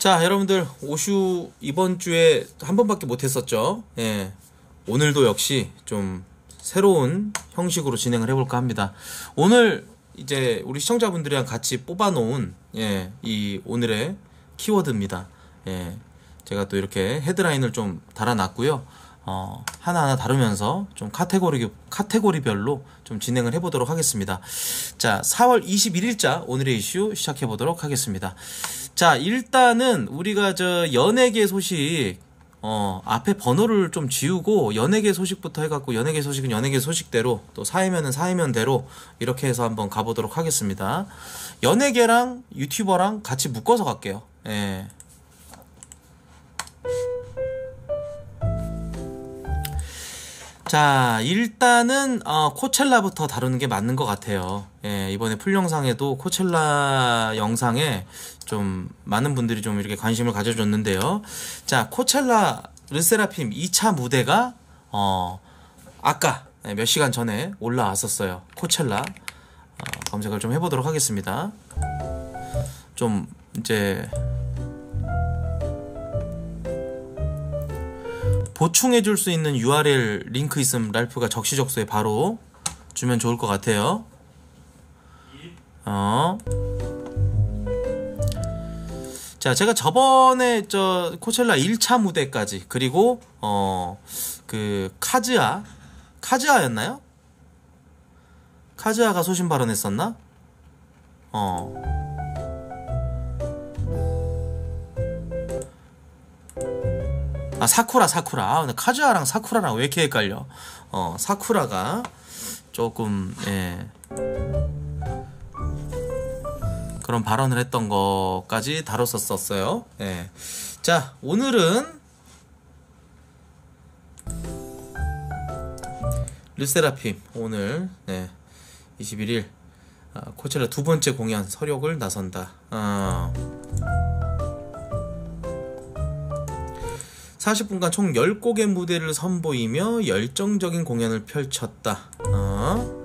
자, 여러분들 오슈 이번 주에 한 번밖에 못 했었죠. 예. 오늘도 역시 좀 새로운 형식으로 진행을 해볼까 합니다. 오늘 이제 우리 시청자분들이랑 같이 뽑아놓은 예, 이 오늘의 키워드입니다. 예. 제가 또 이렇게 헤드라인을 좀 달아놨고요. 어, 하나하나 다루면서 좀 카테고리, 카테고리별로 좀 진행을 해보도록 하겠습니다. 자, 4월 21일자 오늘의 이슈 시작해보도록 하겠습니다. 자, 일단은 우리가 저 연예계 소식, 어, 앞에 번호를 좀 지우고 연예계 소식부터 해갖고 연예계 소식은 연예계 소식대로 또 사회면은 사회면대로 이렇게 해서 한번 가보도록 하겠습니다. 연예계랑 유튜버랑 같이 묶어서 갈게요. 예. 자, 일단은 어, 코첼라부터 다루는 게 맞는 것 같아요. 예, 이번에 풀 영상에도 코첼라 영상에 좀 많은 분들이 좀 이렇게 관심을 가져줬는데요. 자, 코첼라 르세라핌 2차 무대가 어, 아까 네, 몇 시간 전에 올라왔었어요. 코첼라 어, 검색을 좀 해보도록 하겠습니다. 좀 이제 보충해 줄 수 있는 URL 링크 있으면 랄프가 적시적소에 바로 주면 좋을 것 같아요. 어. 자, 제가 저번에 저 코첼라 1차 무대까지 그리고 어 그 카즈아 카즈아였나요? 카즈아가 소신 발언했었나? 어. 아 사쿠라 사쿠라. 아, 근데 카즈아랑 사쿠라랑 왜 이렇게 헷갈려? 어 사쿠라가 조금 예. 그런 발언을 했던 것까지 다뤘었어요. 예. 자 오늘은 르세라핌 오늘 네, 21일 아, 코첼라 두 번째 공연 서력을 나선다. 어. 40분간 총 10곡의 무대를 선보이며 열정적인 공연을 펼쳤다. 어?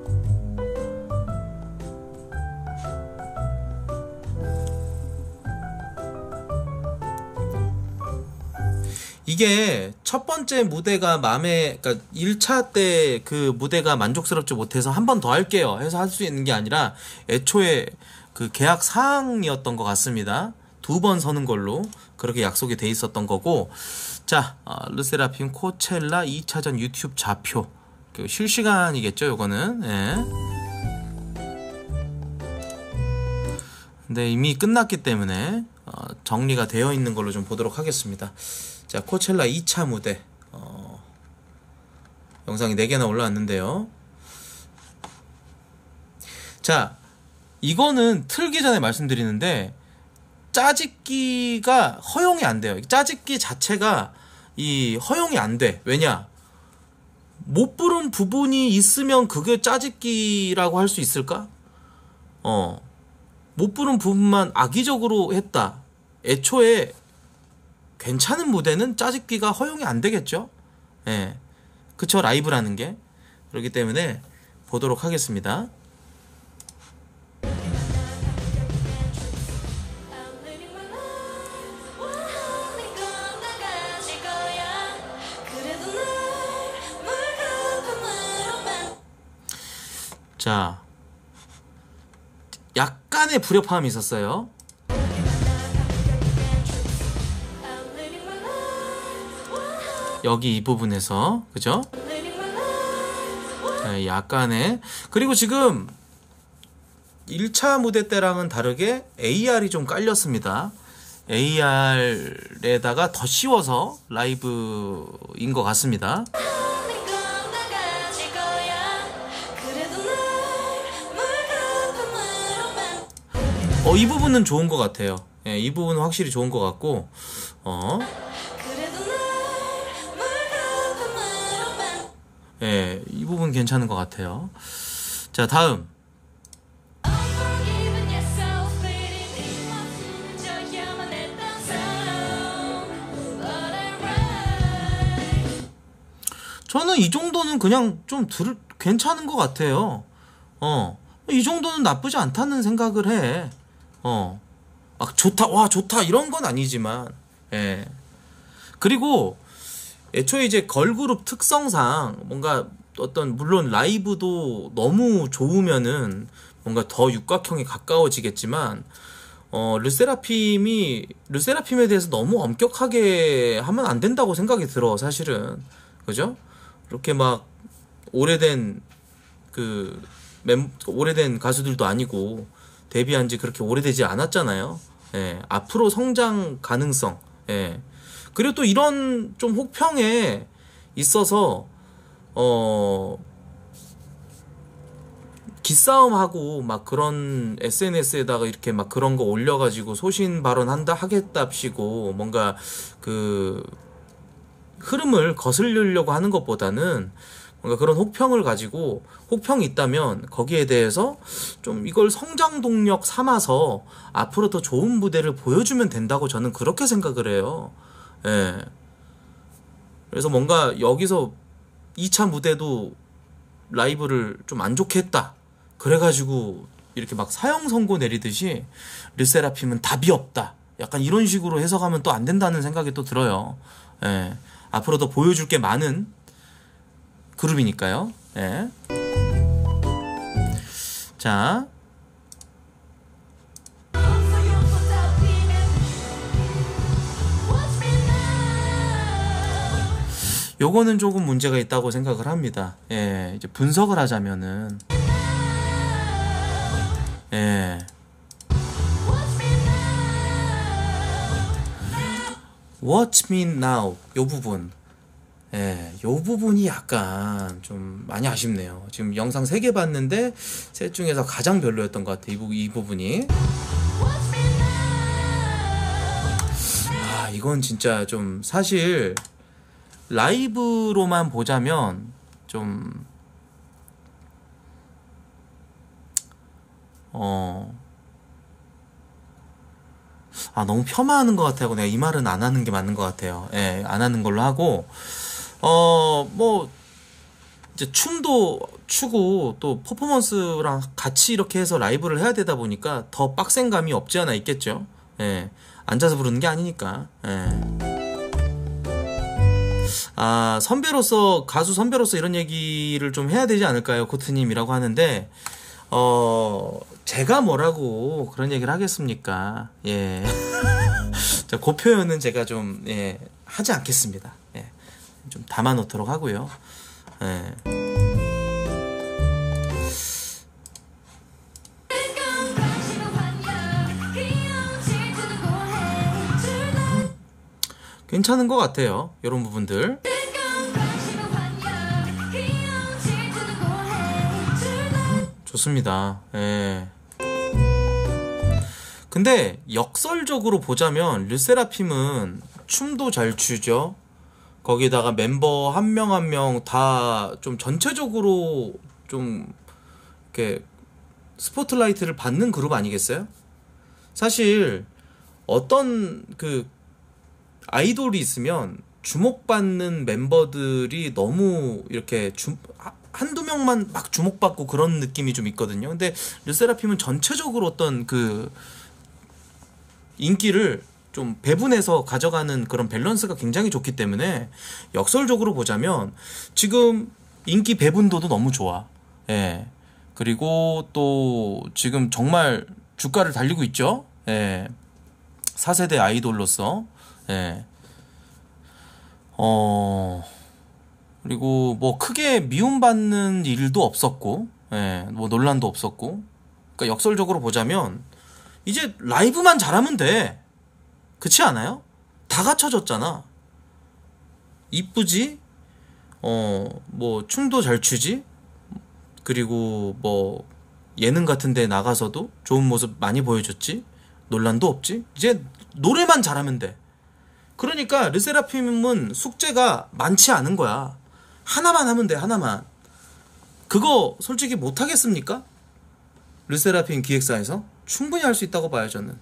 이게 첫 번째 무대가 마음에 그러니까 1차 때 그 무대가 만족스럽지 못해서 한 번 더 할게요 해서 할 수 있는 게 아니라 애초에 그 계약 사항이었던 것 같습니다. 두 번 서는 걸로 그렇게 약속이 돼 있었던 거고 자, 어, 르세라핌 코첼라 2차전 유튜브 좌표. 그 실시간이겠죠, 요거는. 예. 근데 이미 끝났기 때문에 어, 정리가 되어 있는 걸로 좀 보도록 하겠습니다. 자, 코첼라 2차 무대. 어, 영상이 4개나 올라왔는데요. 자, 이거는 틀기 전에 말씀드리는데 짜집기가 허용이 안 돼요. 짜집기 자체가 이 허용이 안 돼. 왜냐? 못 부른 부분이 있으면 그게 짜집기라고 할 수 있을까? 어. 못 부른 부분만 악의적으로 했다. 애초에 괜찮은 무대는 짜집기가 허용이 안 되겠죠? 예. 그쵸, 라이브라는 게. 그렇기 때문에 보도록 하겠습니다. 자, 약간의 불협화음이 있었어요. 여기 이 부분에서 그죠? 네, 약간의 그리고 지금 1차 무대 때랑은 다르게 AR이 좀 깔렸습니다. AR에다가 더 씌워서 라이브인 것 같습니다. 어, 이 부분은 좋은 것 같아요. 예, 이 부분은 확실히 좋은 것 같고, 어. 예, 이 부분 괜찮은 것 같아요. 자, 다음. 저는 이 정도는 그냥 좀 들, 괜찮은 것 같아요. 어. 이 정도는 나쁘지 않다는 생각을 해. 어. 막 좋다 와 좋다 이런 건 아니지만 예 그리고 애초에 이제 걸그룹 특성상 뭔가 어떤 물론 라이브도 너무 좋으면은 뭔가 더 육각형에 가까워지겠지만 어 르세라핌이 르세라핌에 대해서 너무 엄격하게 하면 안 된다고 생각이 들어 사실은 그죠? 이렇게 막 오래된 그 멤, 오래된 가수들도 아니고 데뷔한 지 그렇게 오래되지 않았잖아요. 예, 앞으로 성장 가능성. 예. 그리고 또 이런 좀 혹평에 있어서 어 기싸움하고 막 그런 SNS에다가 이렇게 막 그런 거 올려가지고 소신 발언한다 하겠답시고 뭔가 그 흐름을 거슬리려고 하는 것보다는 뭔가 그런 혹평을 가지고 혹평이 있다면 거기에 대해서 좀 이걸 성장 동력 삼아서 앞으로 더 좋은 무대를 보여주면 된다고 저는 그렇게 생각을 해요. 예. 그래서 뭔가 여기서 2차 무대도 라이브를 좀 안 좋게 했다. 그래가지고 이렇게 막 사형 선고 내리듯이 르세라핌은 답이 없다. 약간 이런 식으로 해석하면 또 안 된다는 생각이 또 들어요. 예. 앞으로 더 보여줄 게 많은 그룹이니까요. 예. 자. 요거는 조금 문제가 있다고 생각을 합니다. 예, 이제 분석을 하자면은, 예. Watch me now. 요 부분. 예, 요 부분이 약간 좀 많이 아쉽네요. 지금 영상 3개 봤는데, 셋 중에서 가장 별로였던 것 같아요. 이, 부, 이 부분이. 아, 이건 진짜 좀, 사실, 라이브로만 보자면, 좀, 어, 아, 너무 폄하하는 것 같아요. 내가 이 말은 안 하는 게 맞는 것 같아요. 예, 안 하는 걸로 하고, 어, 뭐, 이제 춤도 추고 또 퍼포먼스랑 같이 이렇게 해서 라이브를 해야 되다 보니까 더 빡센 감이 없지 않아 있겠죠. 예. 앉아서 부르는 게 아니니까. 예. 아, 선배로서, 가수 선배로서 이런 얘기를 좀 해야 되지 않을까요? 코트님이라고 하는데, 어, 제가 뭐라고 그런 얘기를 하겠습니까? 예. 자, 그 표현은 제가 좀, 예, 하지 않겠습니다. 예. 좀 담아 놓도록 하고요. 예. 괜찮은 것 같아요. 이런 부분들. 좋습니다. 예. 근데 역설적으로 보자면 르세라핌은 춤도 잘 추죠. 거기다가 멤버 한 명 한 명 다 좀 전체적으로 좀 이렇게 스포트라이트를 받는 그룹 아니겠어요? 사실 어떤 그 아이돌이 있으면 주목받는 멤버들이 너무 이렇게 주, 한두 명만 막 주목받고 그런 느낌이 좀 있거든요. 근데 르세라핌은 전체적으로 어떤 그 인기를 좀 배분해서 가져가는 그런 밸런스가 굉장히 좋기 때문에 역설적으로 보자면 지금 인기 배분도도 너무 좋아. 예. 그리고 또 지금 정말 주가를 달리고 있죠. 예. 4세대 아이돌로서. 예. 어, 그리고 뭐 크게 미움받는 일도 없었고, 예, 뭐 논란도 없었고, 그러니까 역설적으로 보자면 이제 라이브만 잘하면 돼. 그렇지 않아요? 다 갖춰졌잖아. 이쁘지? 어, 뭐 춤도 잘 추지? 그리고 뭐 예능 같은 데 나가서도 좋은 모습 많이 보여줬지? 논란도 없지? 이제 노래만 잘하면 돼. 그러니까 르세라핌은 숙제가 많지 않은 거야. 하나만 하면 돼, 하나만. 그거 솔직히 못 하겠습니까? 르세라핌 기획사에서? 충분히 할 수 있다고 봐요, 저는.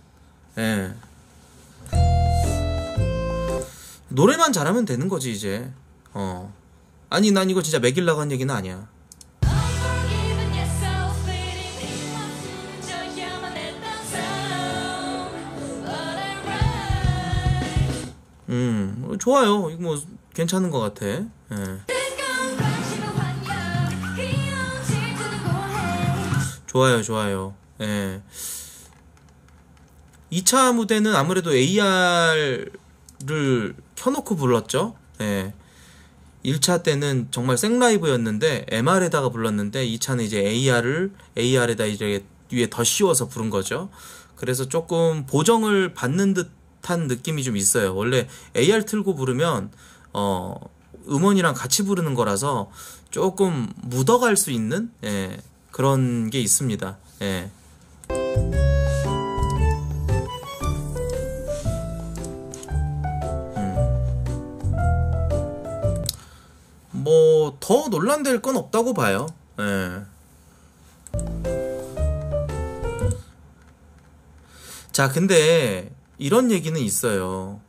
예. 노래만 잘하면 되는 거지 이제. 어. 아니 난 이거 진짜 매길라고 한 얘기는 아니야. 음 좋아요. 이거 뭐 괜찮은 것 같아. 예. 좋아요 좋아요. 예. 2차 무대는 아무래도 AR을 켜놓고 불렀죠. 예. 1차 때는 정말 생라이브였는데 MR에다가 불렀는데 2차는 이제 AR을 AR에다 이제 위에 더 씌워서 부른 거죠. 그래서 조금 보정을 받는 듯한 느낌이 좀 있어요. 원래 AR 틀고 부르면 어 음원이랑 같이 부르는 거라서 조금 묻어갈 수 있는 예, 그런 게 있습니다. 예. 뭐 더 논란될 건 없다고 봐요. 예. 자, 근데 이런 얘기는 있어요.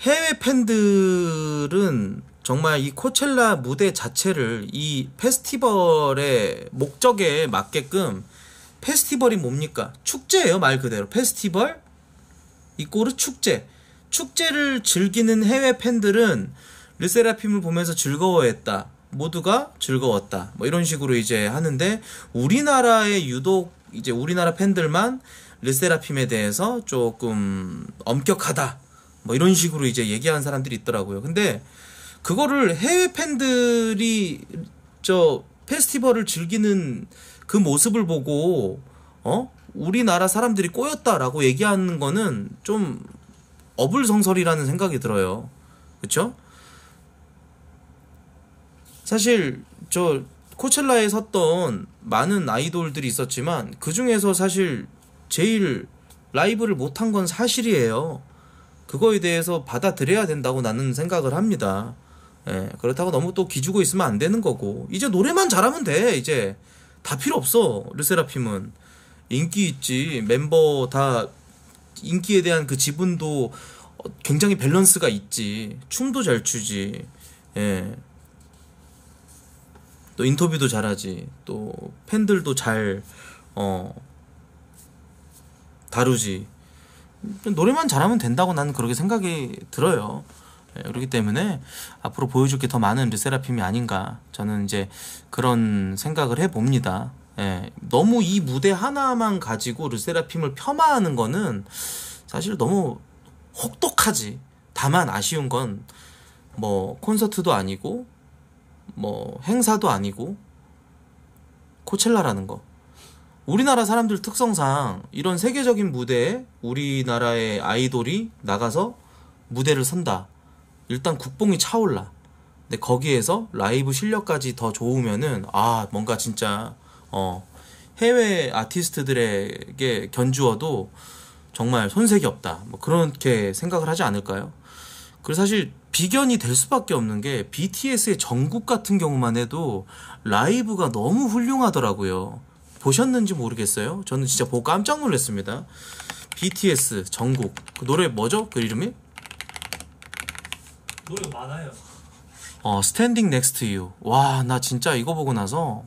해외 팬들은 정말 이 코첼라 무대 자체를 이 페스티벌의 목적에 맞게끔 페스티벌이 뭡니까? 축제예요, 말 그대로. 페스티벌 이꼬르 축제. 축제를 즐기는 해외 팬들은 르세라핌을 보면서 즐거워했다. 모두가 즐거웠다. 뭐 이런 식으로 이제 하는데 우리나라의 유독 이제 우리나라 팬들만 르세라핌에 대해서 조금 엄격하다. 뭐 이런 식으로 이제 얘기하는 사람들이 있더라고요. 근데 그거를 해외 팬들이 저 페스티벌을 즐기는 그 모습을 보고 어 우리나라 사람들이 꼬였다라고 얘기하는 거는 좀 어불성설이라는 생각이 들어요. 그쵸? 사실 저 코첼라에 섰던 많은 아이돌들이 있었지만 그 중에서 사실 제일 라이브를 못한 건 사실이에요. 그거에 대해서 받아들여야 된다고 나는 생각을 합니다. 예, 그렇다고 너무 또 기주고 있으면 안 되는 거고 이제 노래만 잘하면 돼 이제 다 필요 없어 르세라핌은 인기 있지 멤버 다 인기에 대한 그 지분도 어, 굉장히 밸런스가 있지 춤도 잘 추지 예. 또 인터뷰도 잘하지 또 팬들도 잘 어, 다루지 노래만 잘하면 된다고 나는 그렇게 생각이 들어요. 예, 그렇기 때문에 앞으로 보여줄 게 더 많은 르세라핌이 아닌가 저는 이제 그런 생각을 해봅니다. 예, 너무 이 무대 하나만 가지고 르세라핌을 폄하하는 거는 사실 너무 혹독하지. 다만 아쉬운 건 뭐 콘서트도 아니고 뭐 행사도 아니고 코첼라라는 거. 우리나라 사람들 특성상 이런 세계적인 무대에 우리나라의 아이돌이 나가서 무대를 선다. 일단 국뽕이 차올라. 근데 거기에서 라이브 실력까지 더 좋으면은 아 뭔가 진짜 어 해외 아티스트들에게 견주어도 정말 손색이 없다. 뭐 그렇게 생각을 하지 않을까요? 그리고 사실 비견이 될 수밖에 없는 게 BTS의 정국 같은 경우만 해도 라이브가 너무 훌륭하더라고요. 보셨는지 모르겠어요. 저는 진짜 보고 깜짝 놀랐습니다. BTS 정국 그 노래 뭐죠? 그 이름이? 노래가 많아요. 어 Standing Next to You. 와, 나 진짜 이거 보고 나서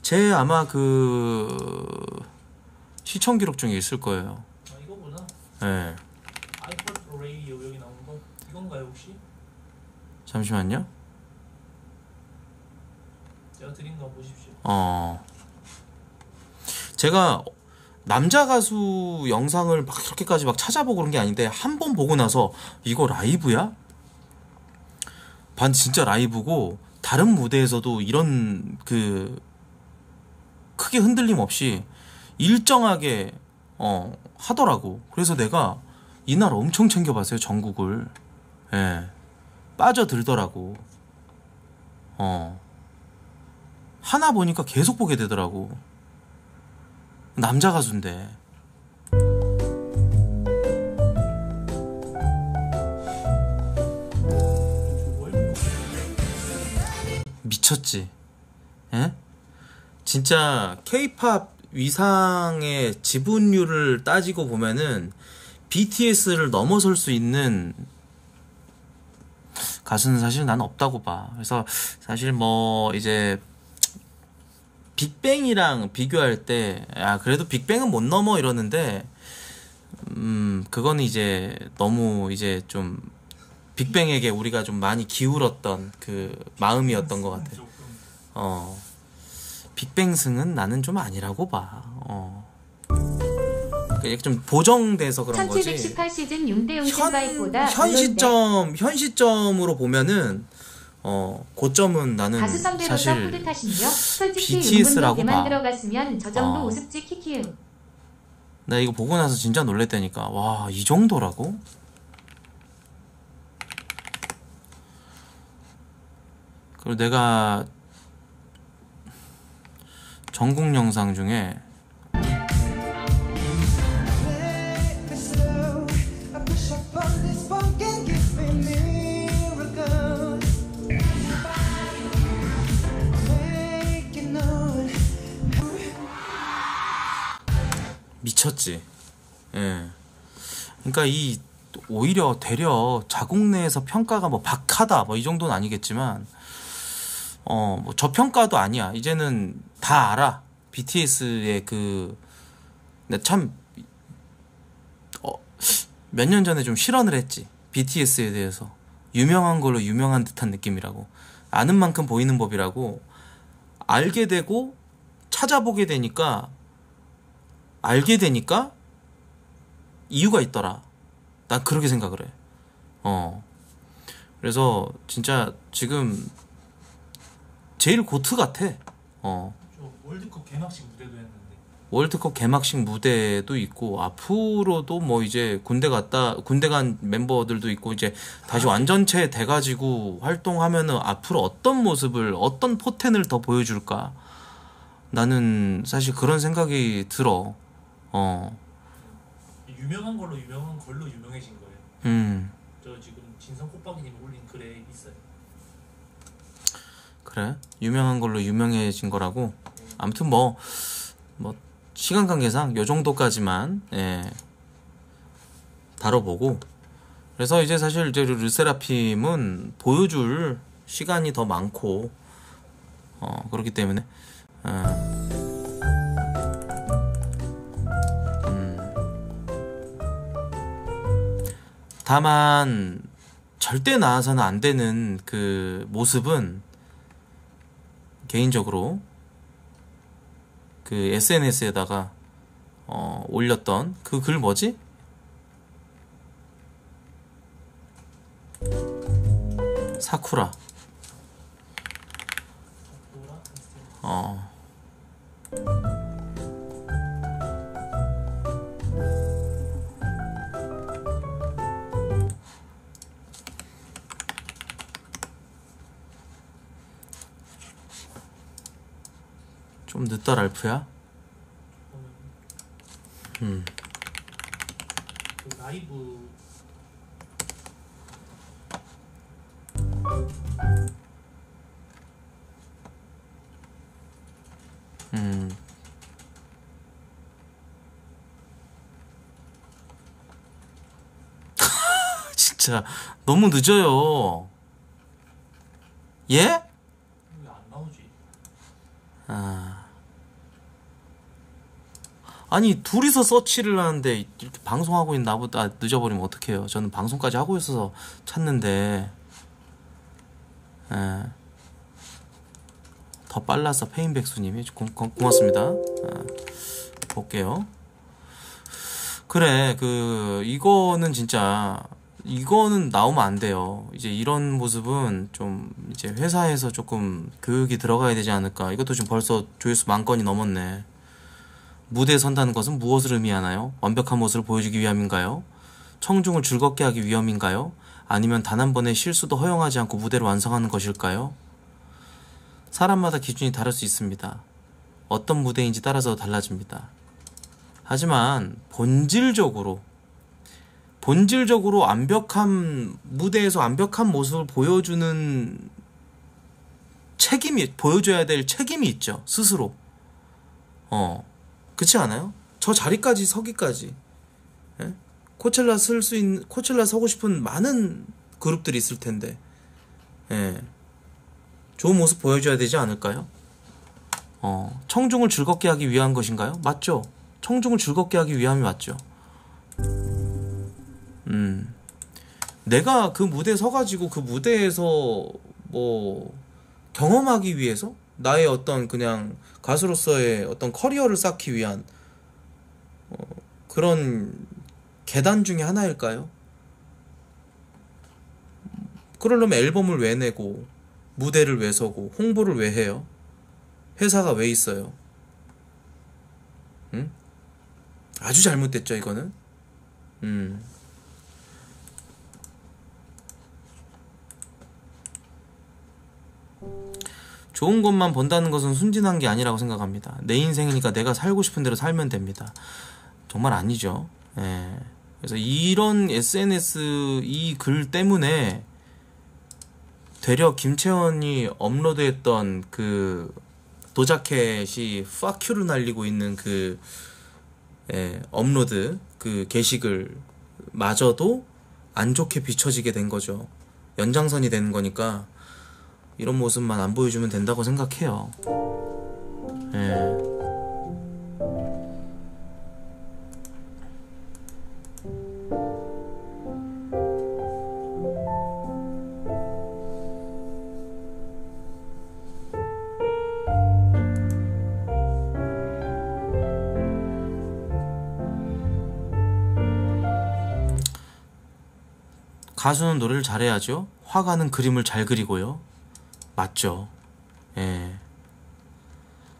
제 아마 그 시청 기록 중에 있을 거예요. 아 이거구나. 예. 아이팟 레이디오 여기 나온 거 이건가요 혹시? 잠시만요. 제가 드린 거 보십시오. 어. 제가 남자 가수 영상을 막 그렇게까지 막 찾아보고 그런 게 아닌데 한 번 보고 나서 이거 라이브야? 반 진짜 라이브고 다른 무대에서도 이런 그 크게 흔들림 없이 일정하게 어 하더라고. 그래서 내가 이날 엄청 챙겨봤어요 전국을. 예. 빠져들더라고. 어. 하나 보니까 계속 보게 되더라고. 남자 가수인데. 뭘 미쳤지. 예? 진짜 케이팝 위상의 지분율을 따지고 보면은 BTS를 넘어설 수 있는 가수는 사실 난 없다고 봐. 그래서 사실 뭐 이제 빅뱅이랑 비교할 때, 야, 그래도 빅뱅은 못 넘어 이러는데, 음, 그거는 이제 너무 이제 좀 빅뱅에게 우리가 좀 많이 기울었던 그 마음이었던 것 같아. 조금 어. 빅뱅승은 나는 좀 아니라고 봐. 어. 그게 좀 보정돼서 그런 거지. 1718 시즌 윤대용 현, 샌바이보다 현 시점 현 시점으로 보면은 어 고점은 나는 사실 BTS라고 봐. 들어갔으면 저 정도 어. 우습지 키키음. 나 이거 보고 나서 진짜 놀랬다니까 와 이 정도라고? 그리고 내가 전국 영상 중에 미쳤지. 예. 그러니까 이 오히려 되려 자국 내에서 평가가 뭐 박하다 뭐 이 정도는 아니겠지만 어 뭐 저평가도 아니야. 이제는 다 알아. BTS의 그 참 어, 몇 년 전에 좀 실언을 했지. BTS에 대해서 유명한 걸로 유명한 듯한 느낌이라고 아는 만큼 보이는 법이라고 알게 되고 찾아보게 되니까 알게 되니까 이유가 있더라. 난 그렇게 생각을 해. 어. 그래서 진짜 지금 제일 고트 같아. 어. 저 월드컵 개막식 무대도 했는데 월드컵 개막식 무대도 있고 앞으로도 뭐 이제 군대 갔다 군대 간 멤버들도 있고 이제 다시 완전체 돼 가지고 활동하면은 앞으로 어떤 모습을 어떤 포텐을 더 보여줄까 나는 사실 그런 생각이 들어 어 유명한 걸로 유명한 걸로 유명해진 거예요. 음. 저 지금 진성 꽃박이님이 올린 글에 있어요. 그래 유명한 걸로 유명해진 거라고 아무튼 뭐 뭐 시간 관계상 요 정도까지만 예 다뤄보고 그래서 이제 사실 이제 르세라핌은 보여줄 시간이 더 많고 어 그렇기 때문에 어, 다만 절대 나와서는 안 되는 그 모습은 개인적으로 그 SNS에다가 어, 올렸던 그 글 뭐지? 사쿠라. 어. 좀 늦다 랄프야? 음. 그 라이브 음. 진짜 너무 늦어요. 예? 왜 안 나오지? 아. 아니 둘이서 서치를 하는데 이렇게 방송하고 있는 나보다 늦어버리면 어떡해요. 저는 방송까지 하고 있어서 찾는데 예. 더 빨라서 페인백수님이 고, 고, 고맙습니다. 아, 볼게요. 그래 그 이거는 진짜 이거는 나오면 안 돼요. 이제 이런 모습은 좀 이제 회사에서 조금 교육이 들어가야 되지 않을까. 이것도 지금 벌써 조회수 만 건이 넘었네. 무대에 선다는 것은 무엇을 의미하나요? 완벽한 모습을 보여주기 위함인가요? 청중을 즐겁게 하기 위함인가요? 아니면 단 한 번의 실수도 허용하지 않고 무대를 완성하는 것일까요? 사람마다 기준이 다를 수 있습니다. 어떤 무대인지 따라서 달라집니다. 하지만 본질적으로 본질적으로 완벽한 무대에서 완벽한 모습을 보여주는 책임이 보여줘야 될 책임이 있죠 스스로 어 그렇지 않아요? 저 자리까지 서기까지 예? 코첼라 쓸 수 있는 코첼라 서고 싶은 많은 그룹들이 있을 텐데 예. 좋은 모습 보여줘야 되지 않을까요? 어 청중을 즐겁게 하기 위한 것인가요? 맞죠? 청중을 즐겁게 하기 위함이 맞죠. 음 내가 그 무대에 서가지고 그 무대에서 뭐 경험하기 위해서 나의 어떤 그냥 가수로서의 어떤 커리어를 쌓기 위한 어, 그런 계단 중에 하나일까요? 그러려면 앨범을 왜 내고 무대를 왜 서고 홍보를 왜 해요? 회사가 왜 있어요? 응? 아주 잘못됐죠 이거는. 음. 좋은 것만 본다는 것은 순진한 게 아니라고 생각합니다. 내 인생이니까 내가 살고 싶은 대로 살면 됩니다. 정말 아니죠. 예. 그래서 이런 SNS 이 글 때문에 되려 김채원이 업로드했던 그 도자켓이 파큐를 날리고 있는 그 예, 업로드 그 게시글 마저도 안 좋게 비춰지게 된 거죠. 연장선이 되는 거니까 이런 모습만 안 보여주면 된다고 생각해요. 예. 가수는 노래를 잘해야죠. 화가는 그림을 잘 그리고요. 맞죠. 예.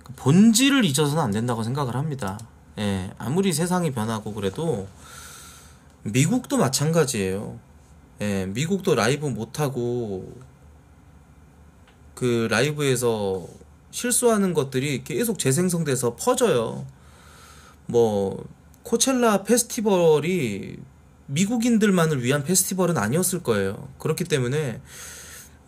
그 본질을 잊어서는 안 된다고 생각을 합니다. 예. 아무리 세상이 변하고 그래도 미국도 마찬가지예요. 예. 미국도 라이브 못하고 그 라이브에서 실수하는 것들이 계속 재생성돼서 퍼져요. 뭐 코첼라 페스티벌이 미국인들만을 위한 페스티벌은 아니었을 거예요. 그렇기 때문에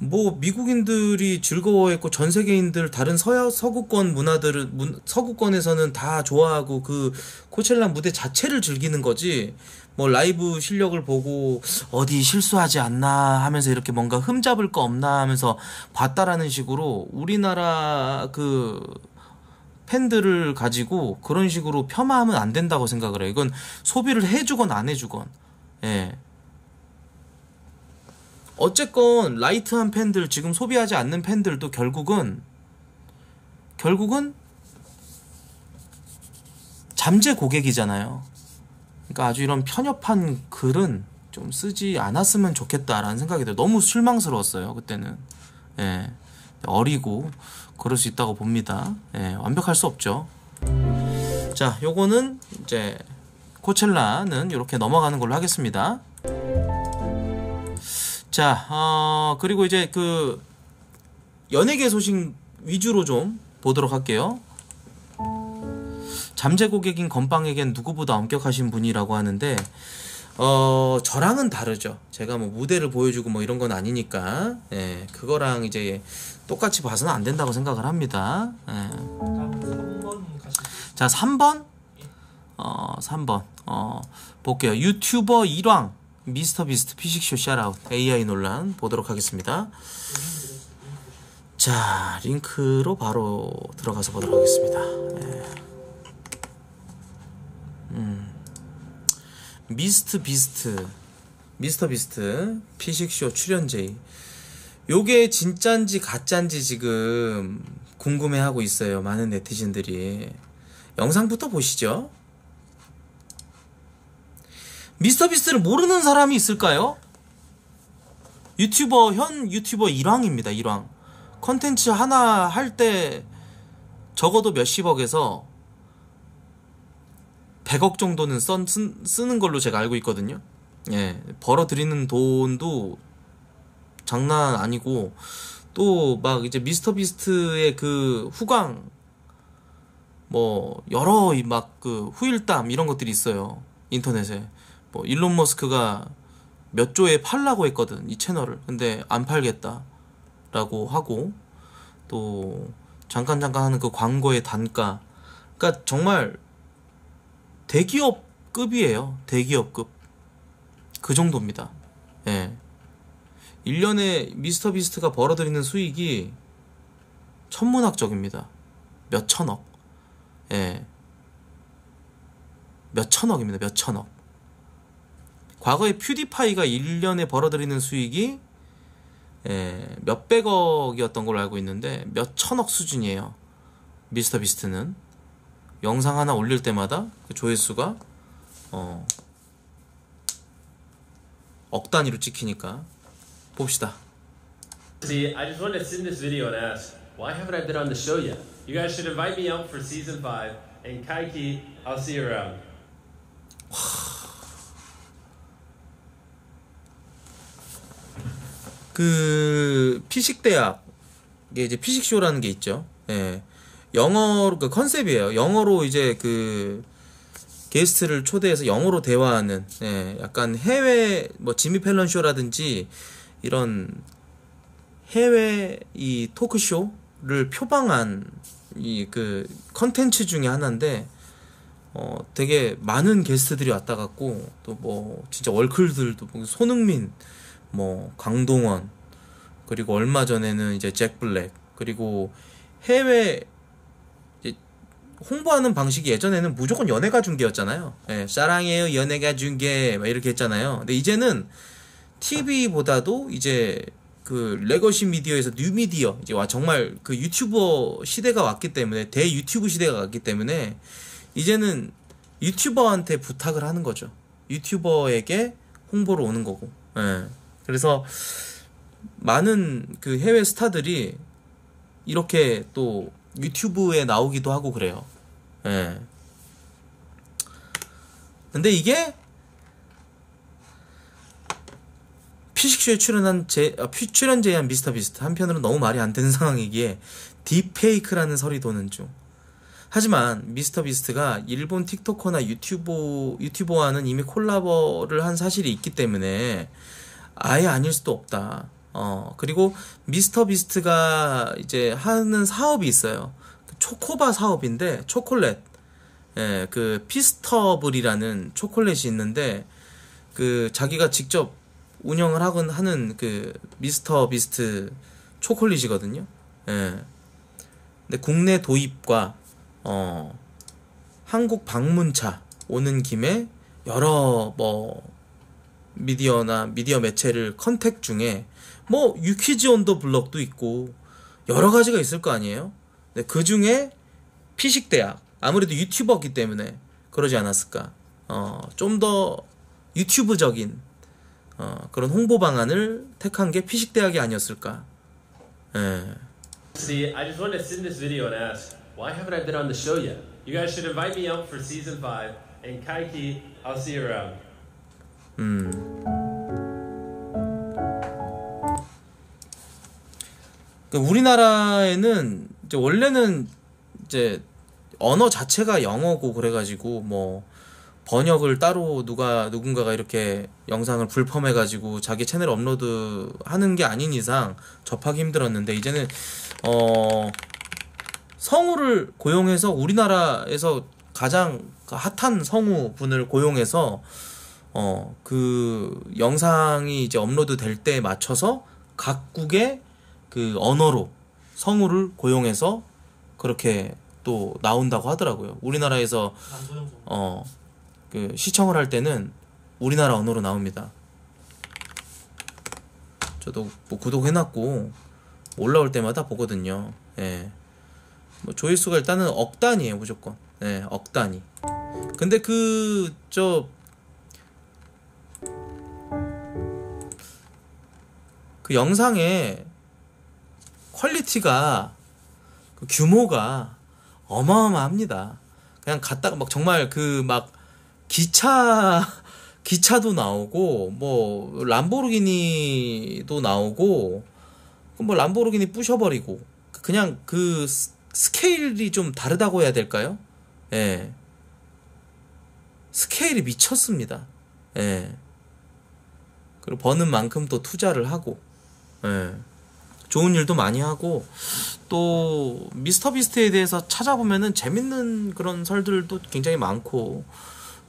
뭐 미국인들이 즐거워했고 전 세계인들 다른 서야 서구권 문화들을 문, 서구권에서는 다 좋아하고 그 코첼라 무대 자체를 즐기는 거지. 뭐 라이브 실력을 보고 어디 실수하지 않나 하면서 이렇게 뭔가 흠잡을 거 없나 하면서 봤다라는 식으로 우리나라 그 팬들을 가지고 그런 식으로 폄하하면 안 된다고 생각을 해요. 이건 소비를 해주건 안 해주건. 예. 어쨌건 light한 팬들 지금 소비하지 않는 팬들도 결국은 결국은 잠재 고객이잖아요. 그러니까 아주 이런 편협한 글은 좀 쓰지 않았으면 좋겠다라는 생각이 들어요. 너무 실망스러웠어요 그때는. 예. 어리고 그럴 수 있다고 봅니다. 예, 완벽할 수 없죠. 자, 요거는 이제 코첼라는 이렇게 넘어가는 걸로 하겠습니다. 자, 어, 그리고 이제 그 연예계 소식 위주로 좀 보도록 할게요. 잠재 고객인 건빵에겐 누구보다 엄격하신 분이라고 하는데 어 저랑은 다르죠. 제가 뭐 무대를 보여주고 뭐 이런 건 아니니까 예, 그거랑 이제 똑같이 봐서는 안 된다고 생각을 합니다. 예. 다음 3번 가시죠. 자, 3번. 어, 3번. 어, 볼게요. 유튜버 일황 미스터 비스트 피식쇼 샤라웃 AI 논란 보도록 하겠습니다. 자, 링크로 바로 들어가서 보도록 하겠습니다. 예. 음. 미스트 비스트 미스터 비스트 피식쇼 출연 제의 요게 진짠지 가짠지 지금 궁금해하고 있어요. 많은 네티즌들이. 영상부터 보시죠. 미스터 비스트를 모르는 사람이 있을까요? 유튜버 현 유튜버 일왕입니다. 일왕. 컨텐츠 하나 할 때 적어도 몇십억에서 100억 정도는 써, 쓰, 쓰는 걸로 제가 알고 있거든요. 예. 벌어들이는 돈도 장난 아니고 또 막 이제 미스터 비스트의 그 후광 뭐 여러 막 그 후일담 이런 것들이 있어요 인터넷에 뭐 일론 머스크가 몇 조에 팔라고 했거든 이 채널을 근데 안 팔겠다라고 하고 또 잠깐 잠깐 하는 그 광고의 단가 그러니까 정말 대기업급이에요 대기업급 그 정도입니다 예 1년에 미스터 비스트가 벌어들이는 수익이 천문학적입니다. 몇 천억. 예. 몇 천억입니다. 몇 천억. 과거에 퓨디파이가 1년에 벌어들이는 수익이 예, 몇백억이었던 걸로 알고 있는데 몇 천억 수준이에요. 미스터 비스트는 영상 하나 올릴 때마다 그 조회수가 어, 억 단위로 찍히니까 봅시다. See, I just wanted to send this video and ask, why haven't I been on the show yet? You guys should invite me out for season five. And Kaiki, I'll see you around. 그 피식 대학 이게 이제 피식 쇼라는 게 있죠. 예. 영어로 그 컨셉이에요. 영어로 이제 그 게스트를 초대해서 영어로 대화하는 예, 약간 해외 뭐 지미 팰런 쇼라든지 이런 해외 이 토크쇼를 표방한 이 그 컨텐츠 중에 하나인데 어 되게 많은 게스트들이 왔다 갔고 또 뭐 진짜 월클들도 뭐 손흥민 뭐 강동원 그리고 얼마 전에는 이제 잭 블랙 그리고 해외 홍보하는 방식이 예전에는 무조건 연예가 중계였잖아요. 예, 사랑해요 연예가 중계 막 이렇게 했잖아요. 근데 이제는 TV보다도 이제 그 legacy media에서 뉴 미디어 이제 와 정말 그 유튜버 시대가 왔기 때문에 대 유튜브 시대가 왔기 때문에 이제는 유튜버한테 부탁을 하는 거죠. 유튜버에게 홍보를 오는 거고. 예. 그래서 많은 그 해외 스타들이 이렇게 또 유튜브에 나오기도 하고 그래요. 예. 근데 이게 피식쇼에 출연한 제 아, 피- 출연 제의한 미스터 비스트 한편으로는 너무 말이 안 되는 상황이기에 딥페이크라는 설이 도는 중. 하지만 미스터 비스트가 일본 틱토커나 유튜버 유튜버와는 이미 콜라보를 한 사실이 있기 때문에 아예 아닐 수도 없다. 어 그리고 미스터 비스트가 이제 하는 사업이 있어요. 그 초코바 사업인데 초콜릿. 예, 그 피스터블이라는 초콜릿이 있는데 그 자기가 직접 운영을 하건 하는 그 미스터 비스트 초콜릿이거든요. 예. 근데 국내 도입과 어 한국 방문차 오는 김에 여러 뭐 미디어나 미디어 매체를 contact 중에 뭐 유퀴즈 온더 블럭도 있고 여러 가지가 있을 거 아니에요. 근데 그 중에 피식 대학 아무래도 유튜버기 때문에 그러지 않았을까. 어 좀 더 유튜브적인 어, 그런 홍보 방안을 택한 게 피식 대학이 아니었을까. 예. See, I just wanted to send this video and ask, why haven't I been on the show yet? You guys should invite me out for season five. And Kaiki, I'll see you around. 그 우리나라에는 이제 원래는 이제 언어 자체가 영어고 그래가지고 뭐 번역을 따로 누가 누군가가 이렇게 영상을 불펌해 가지고 자기 채널 업로드 하는 게 아닌 이상 접하기 힘들었는데 이제는 어 성우를 고용해서 우리나라에서 가장 그 핫한 성우 분을 고용해서 어 그 영상이 이제 업로드 될 때에 맞춰서 각국의 그 언어로 성우를 고용해서 그렇게 또 나온다고 하더라고요. 우리나라에서 어 그 시청을 할 때는 우리나라 언어로 나옵니다. 저도 뭐 구독해놨고 올라올 때마다 보거든요. 예. 뭐 조회수가 일단은 억 단위에요 무조건. 예, 억 단위. 근데 그 저 그 영상의 퀄리티가 그 규모가 어마어마합니다. 그냥 갔다가 막 정말 그 막 기차 기차도 나오고 뭐 람보르기니도 나오고 뭐 람보르기니 부셔버리고 그냥 그 스- 스케일이 좀 다르다고 해야 될까요? 예. 스케일이 미쳤습니다. 예. 그리고 버는 만큼 또 투자를 하고, 예. 좋은 일도 많이 하고, 또, 미스터 비스트에 대해서 찾아보면은 재밌는 그런 설들도 굉장히 많고,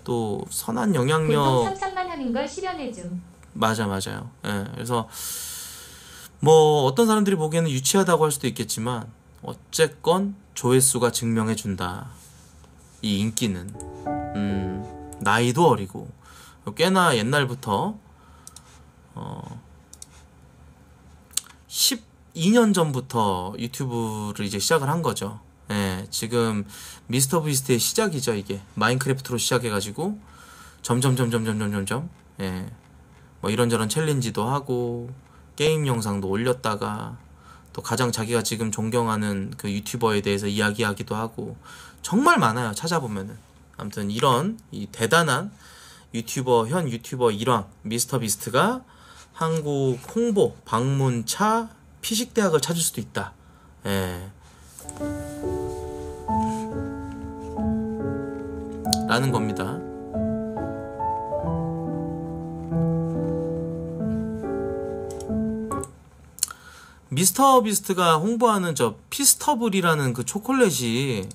또, 선한 영향력, 상상만 하는 걸 실현해 줌. 맞아, 맞아요. 예. 그래서, 뭐, 어떤 사람들이 보기에는 유치하다고 할 수도 있겠지만, 어쨌건 조회수가 증명해 준다. 이 인기는. 음, 나이도 어리고, 꽤나 옛날부터 어 12년 전부터 유튜브를 이제 시작을 한 거죠. 예, 지금 미스터 비스트의 시작이죠, 이게. 마인크래프트로 시작해가지고, 점점, 점점, 점점, 점점, 예. 뭐 이런저런 챌린지도 하고, 게임 영상도 올렸다가, 또 가장 자기가 지금 존경하는 그 유튜버에 대해서 이야기하기도 하고, 정말 많아요, 찾아보면은. 아무튼 이런, 이 대단한 유튜버, 현 유튜버 일왕, 미스터 비스트가 한국 홍보, 방문차, 피식대학을 찾을 수도 있다. 예. 라는 겁니다. 미스터 비스트가 홍보하는 저 피스터블이라는 그 초콜릿이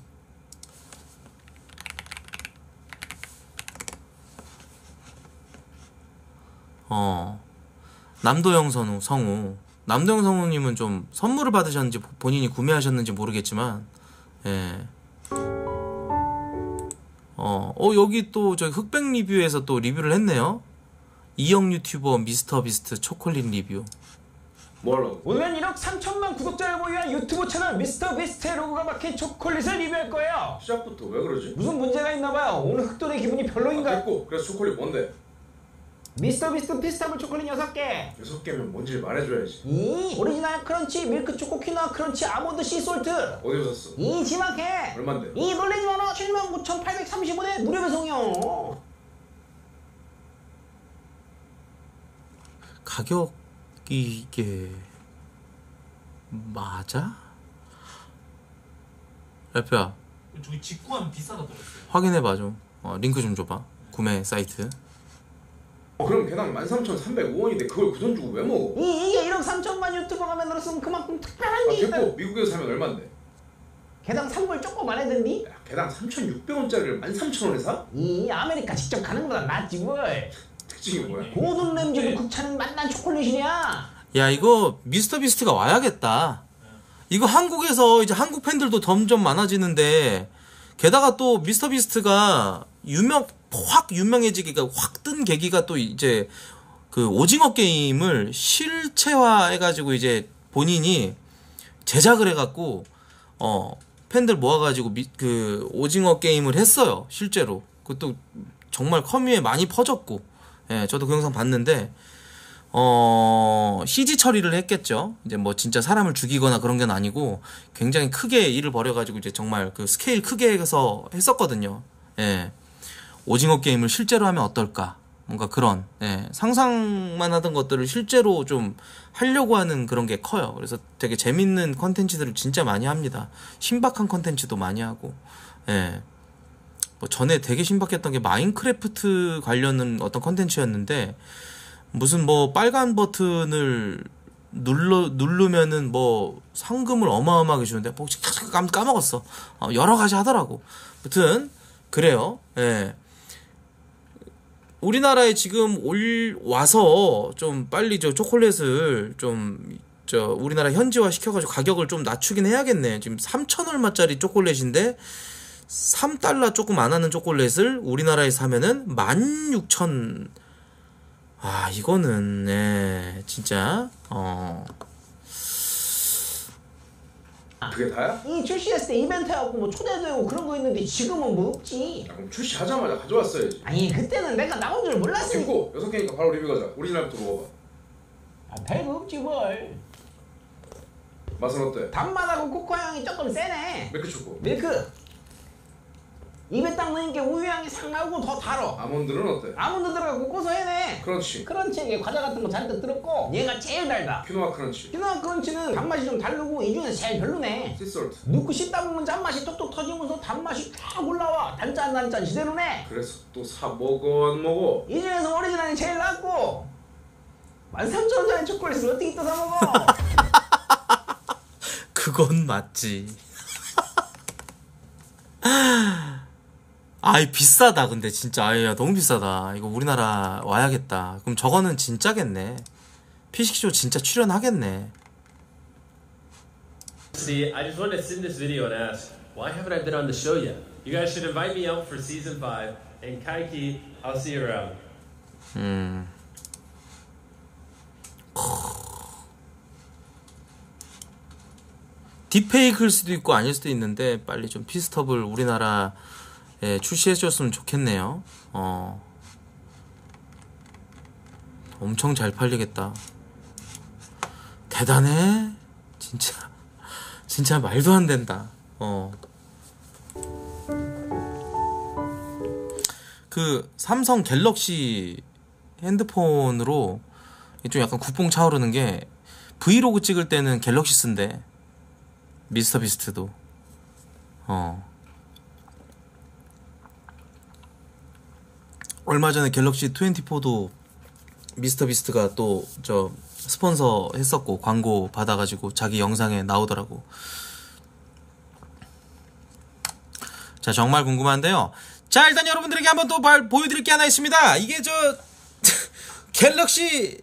어 남도영 선우 성우 남도영 성우님은 좀 선물을 받으셨는지 본인이 구매하셨는지 모르겠지만 예. 어, 어 여기 또 저기 흑백 리뷰에서 또 리뷰를 했네요. 이영 유튜버 미스터 비스트 초콜릿 리뷰. 뭐라고? 오늘은 1억 3천만 구독자를 보유한 유튜브 채널 미스터 비스트의 로고가 박힌 초콜릿을 리뷰할 거예요. 시작부터 왜 그러지? 무슨 문제가 있나 봐요. 오늘 흑돌의 기분이 별로인가? 됐고 그래서 초콜릿 뭔데? 미스터 비스트 피스타블 초콜릿 6개. 여섯 개면 뭔지 말해줘야지 이 오리지널 crunch 밀크 초코 퀴노아 crunch 아몬드 sea salt. 어디서 샀어? 이 지마켓. 얼만데? 이 놀래지 마라 79,835대 무료 배송이요. 가격이 이게 맞아? 래프야 저기 직구하면 비싸다 들었어요. 확인해봐 좀. 어, 링크 좀 줘봐. 구매 사이트. 어, 그럼 개당 13,305원인데 그걸 그 돈 주고 왜 먹어? 이 이게 1억 3천만 유튜버가 만들었으면 그만큼 특별한 아 게 있다. 됐고 미국에서 사면 얼만데? 개당 3불 조금 안 하든디? 야, 개당 3,600원짜리를 13,000원에 사? 이 아메리카 직접 가는 것보다 낫지 뭘. 특징이 뭐야? 고든 램지도 극찬은 맛난 초콜릿이냐? 야 이거 미스터 비스트가 와야겠다. 이거 한국에서 이제 한국 팬들도 점점 많아지는데 게다가 또 미스터 비스트가 유명 확 유명해지기가 확 뜬 계기가 또 이제 그 오징어 게임을 실체화 해가지고 이제 본인이 제작을 해갖고 어 팬들 모아가지고 미, 그 오징어 게임을 했어요 실제로 그것도 정말 커뮤에 많이 퍼졌고 예 저도 그 영상 봤는데 어, CG 처리를 했겠죠. 이제 뭐 진짜 사람을 죽이거나 그런 건 아니고 굉장히 크게 일을 벌여가지고 이제 정말 그 스케일 크게 해서 했었거든요. 예. 오징어 게임을 실제로 하면 어떨까. 뭔가 그런, 예. 상상만 하던 것들을 실제로 좀 하려고 하는 그런 게 커요. 그래서 되게 재밌는 컨텐츠들을 진짜 많이 합니다. 신박한 컨텐츠도 많이 하고, 예. 뭐 전에 되게 신박했던 게 마인크래프트 관련은 어떤 컨텐츠였는데, 무슨 뭐 빨간 버튼을 눌러 누르면은 뭐 상금을 어마어마하게 주는데 뭐 깜, 까먹었어. 어, 여러 가지 하더라고. 아무튼 그래요. 예. 우리나라에 지금 올 와서 좀 빨리 저 초콜릿을 좀 저 우리나라 현지화 시켜가지고 가격을 좀 낮추긴 해야겠네. 지금 3천 얼마짜리 초콜릿인데 3달러 조금 안 하는 초콜릿을 우리나라에 사면은 16,000 아 이거는 네 진짜 어 그게 다야? 이 출시했을 때 이벤트 해갖고 뭐 초대되고 그런 거 있는데 지금은 뭐 없지. 야, 그럼 출시하자마자 가져왔어야지 아니 그때는 내가 나온 줄 몰랐으니. 됐고 여섯 개니까 바로 리뷰 가자 오리지널부터 먹어봐 아, 별거 없지 뭘. 맛은 어때? 단맛하고 초코 향이 조금 세네. 밀크 초코 밀크. 입에 딱 넣으니까 우유 향이 싹 나고 더 달어. 아몬드는 어때? 아몬드 들어가고 고소하네. crunch crunch에 과자 같은 거 잔뜩 들었고 얘가 제일 달다. 퀴노아 crunch peanut crunch는 단맛이 좀 다르고 이 중에서 제일 별로네. sea salt 넣고 씹다 보면 짠맛이 톡톡 터지면서 단맛이 쫙 올라와. 단짠 단짠 제대로네. 그래서 또 사 먹어 안 먹어? 이 중에서 오리지널이 제일 낫고 13,000원짜리 초콜릿을 어떻게 또 사 먹어? 그건 맞지 아이 비싸다 근데 진짜 아야 너무 비싸다 이거 우리나라 와야겠다 그럼 저거는 진짜겠네 피식쇼 진짜 출연하겠네 See, I just wanted to send this video and ask, why haven't I been on the show yet? You guys should invite me out for season five. And Kaiki, I'll see you around. 음. 딥페이크일 수도 있고 아닐 수도 있는데 빨리 좀 피스톱을 우리나라 에 출시해 줬으면 좋겠네요. 어. 엄청 잘 팔리겠다. 대단해. 진짜. 진짜 말도 안 된다. 어. 그 삼성 갤럭시 핸드폰으로 좀 약간 국뽕 차오르는 게 브이로그 찍을 때는 갤럭시 쓴대. 미스터 비스트도. 어. 얼마 전에 갤럭시 24도 미스터 비스트가 또 저 스폰서 했었고 광고 받아가지고 자기 영상에 나오더라고. 자 정말 궁금한데요. 자 일단 여러분들에게 한번 또 발- 보여드릴 게 하나 있습니다. 이게 저 갤럭시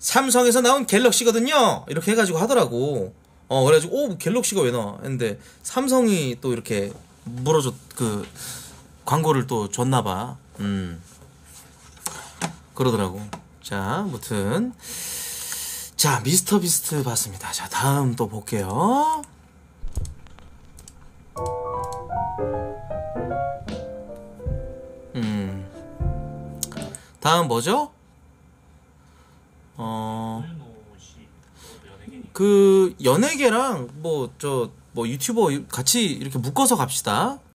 삼성에서 나온 갤럭시거든요. 이렇게 해가지고 하더라고. 어 그래가지고 오 갤럭시가 왜 나와? 했는데 삼성이 또 이렇게 물어줬 그 광고를 또 줬나봐. 음 그러더라고. 자 무튼 자 미스터 비스트 봤습니다. 자 다음 또 볼게요. 음 다음 뭐죠? 어. 그 연예계랑 뭐 저뭐 유튜버 같이 이렇게 묶어서 갑시다.